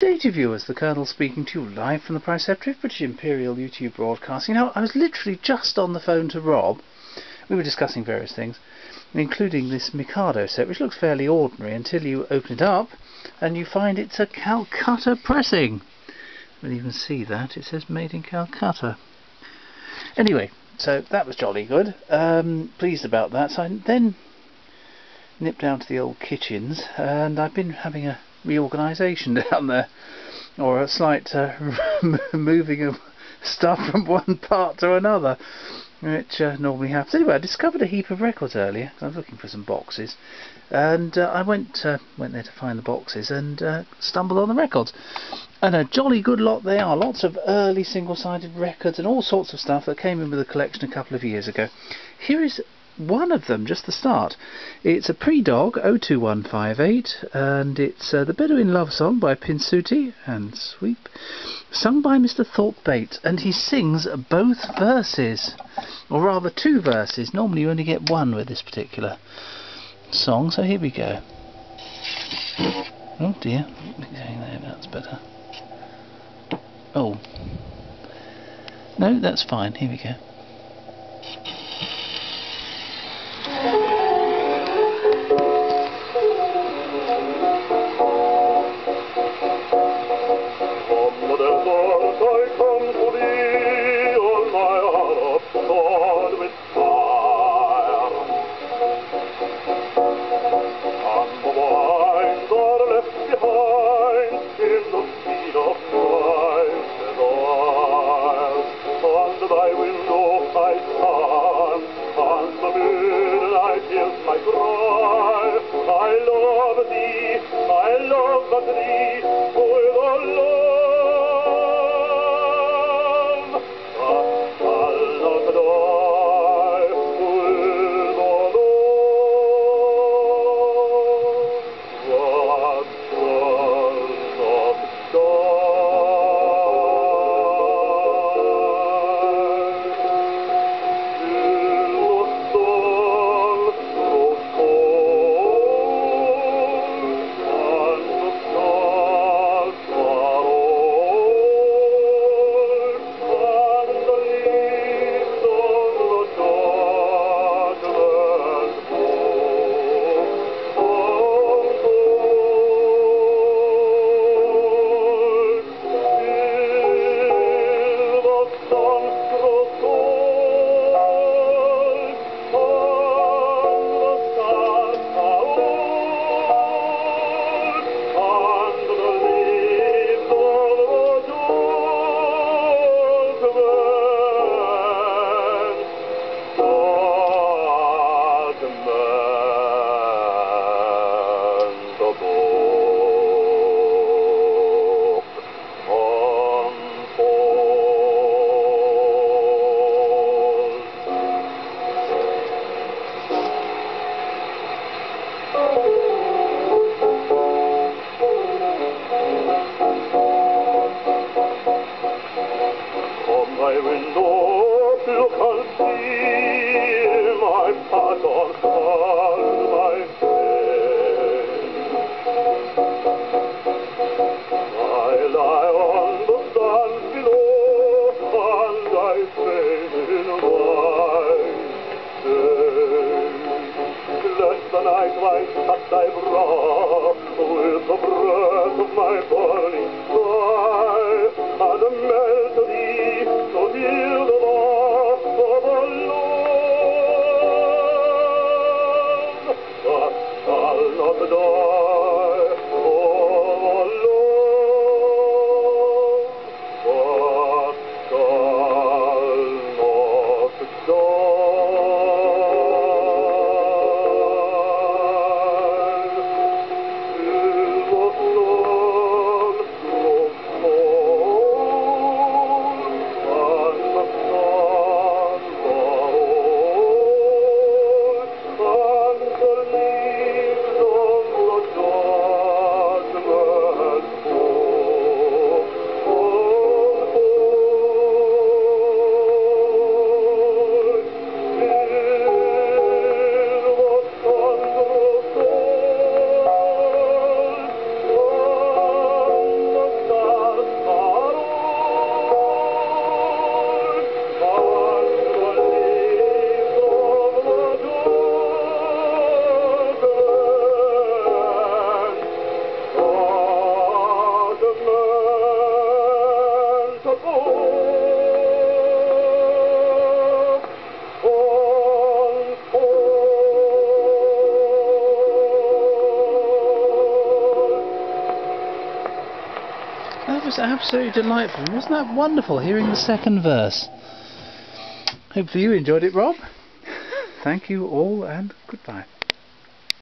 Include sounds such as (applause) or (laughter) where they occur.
Day to viewers, the Colonel speaking to you live from the Preceptorate British Imperial YouTube Broadcasting. Now, I was literally just on the phone to Rob. We were discussing various things, including this Mikado set, which looks fairly ordinary until you open it up and you find it's a Calcutta pressing. You can even see that. It says made in Calcutta. Anyway, so that was jolly good. Um, pleased about that. So I then nipped down to the old kitchens and I've been having a reorganisation (laughs) down there or a slight uh, (laughs) moving of stuff from one part to another which uh, normally happens. Anyway, I discovered a heap of records earlier. I was looking for some boxes, and uh, I went uh, went there to find the boxes and uh, stumbled on the records. And a jolly good lot they are. Lots of early single-sided records and all sorts of stuff that came in with the collection a couple of years ago. Here is one of them, just the start. It's a pre-dog 02158 and it's uh, the Bedouin Love Song by Pinsuti and Sweep, sung by Mr. Thorpe Bates, and he sings both verses, or rather two verses. Normally you only get one with this particular song, so here we go. Oh dear, that's better. Oh. No, that's fine, here we go. my love the thee. hat all mein. I lie on the sand below, and I say in my day. Let the night light touch I brow with the breath of my burning sigh, and melt That was absolutely delightful. Wasn't that wonderful hearing the second verse? Hopefully you enjoyed it, Rob. (laughs) Thank you all and goodbye.